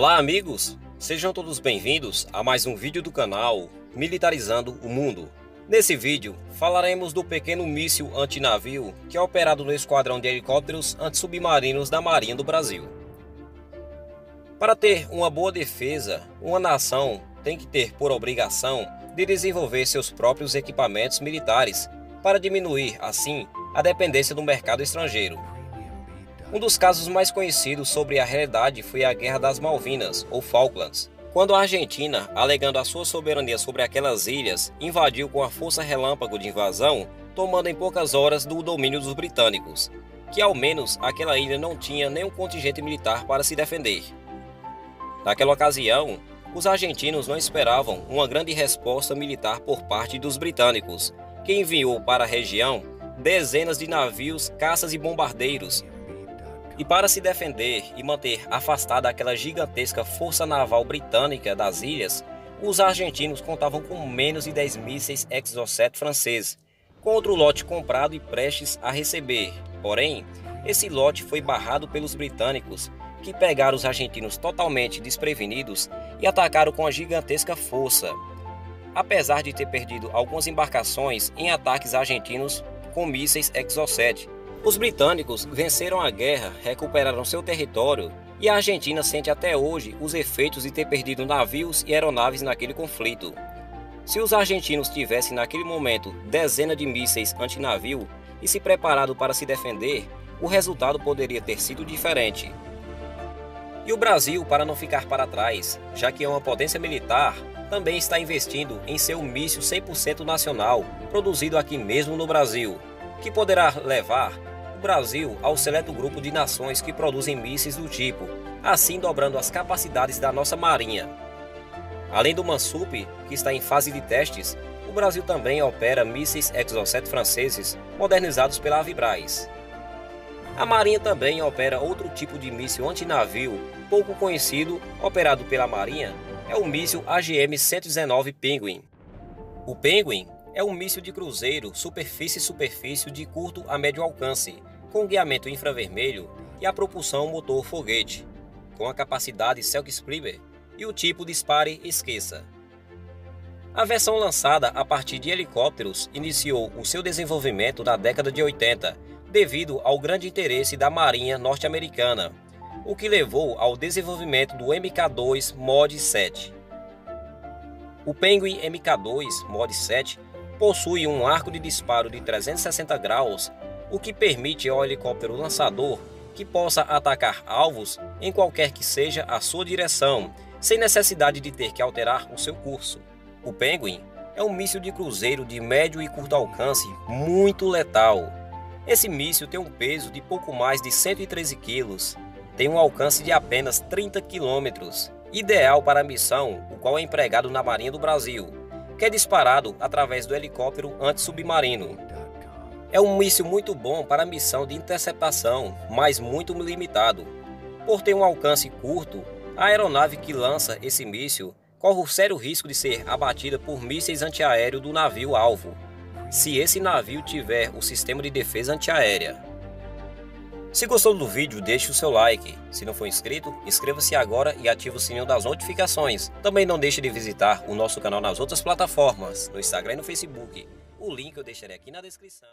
Olá amigos, sejam todos bem-vindos a mais um vídeo do canal Militarizando o Mundo. Nesse vídeo falaremos do pequeno míssil antinavio que é operado no esquadrão de helicópteros antissubmarinos da Marinha do Brasil. Para ter uma boa defesa, uma nação tem que ter por obrigação de desenvolver seus próprios equipamentos militares para diminuir, assim, a dependência do mercado estrangeiro. Um dos casos mais conhecidos sobre a realidade foi a Guerra das Malvinas, ou Falklands, quando a Argentina, alegando a sua soberania sobre aquelas ilhas, invadiu com a força relâmpago de invasão, tomando em poucas horas do domínio dos britânicos, que ao menos aquela ilha não tinha nenhum contingente militar para se defender. Naquela ocasião, os argentinos não esperavam uma grande resposta militar por parte dos britânicos, que enviou para a região dezenas de navios, caças e bombardeiros e para se defender e manter afastada aquela gigantesca força naval britânica das ilhas, os argentinos contavam com menos de 10 mísseis Exocet franceses, com outro lote comprado e prestes a receber. Porém, esse lote foi barrado pelos britânicos, que pegaram os argentinos totalmente desprevenidos e atacaram com a gigantesca força. Apesar de ter perdido algumas embarcações em ataques argentinos com mísseis Exocet, os britânicos venceram a guerra, recuperaram seu território e a Argentina sente até hoje os efeitos de ter perdido navios e aeronaves naquele conflito. Se os argentinos tivessem naquele momento dezenas de mísseis antinavio e se preparado para se defender, o resultado poderia ter sido diferente. E o Brasil, para não ficar para trás, já que é uma potência militar, também está investindo em seu míssil 100% nacional, produzido aqui mesmo no Brasil, que poderá levar Brasil ao seleto grupo de nações que produzem mísseis do tipo, assim dobrando as capacidades da nossa marinha. Além do Mansup, que está em fase de testes, o Brasil também opera mísseis Exocet franceses modernizados pela Avibraz. A Marinha também opera outro tipo de míssil antinavio, pouco conhecido, operado pela Marinha, é o míssil AGM-119 Penguin. O Penguin é um míssil de cruzeiro superfície-superfície de curto a médio alcance, com guiamento infravermelho e a propulsão motor foguete, com a capacidade Selk-Springer e o tipo dispare esqueça. A versão lançada a partir de helicópteros iniciou o seu desenvolvimento na década de 80, devido ao grande interesse da Marinha norte-americana, o que levou ao desenvolvimento do MK2 Mod 7. O Penguin MK2 Mod 7 possui um arco de disparo de 360 graus, o que permite ao helicóptero lançador que possa atacar alvos em qualquer que seja a sua direção, sem necessidade de ter que alterar o seu curso. O Penguin é um míssil de cruzeiro de médio e curto alcance muito letal. Esse míssil tem um peso de pouco mais de 113 kg, tem um alcance de apenas 30 km, ideal para a missão, o qual é empregado na Marinha do Brasil, que é disparado através do helicóptero antissubmarino. É um míssil muito bom para missão de interceptação, mas muito limitado. Por ter um alcance curto, a aeronave que lança esse míssil corre o sério risco de ser abatida por mísseis antiaéreos do navio alvo, se esse navio tiver o sistema de defesa antiaérea. Se gostou do vídeo, deixe o seu like. Se não for inscrito, inscreva-se agora e ative o sininho das notificações. Também não deixe de visitar o nosso canal nas outras plataformas, no Instagram e no Facebook. O link eu deixarei aqui na descrição.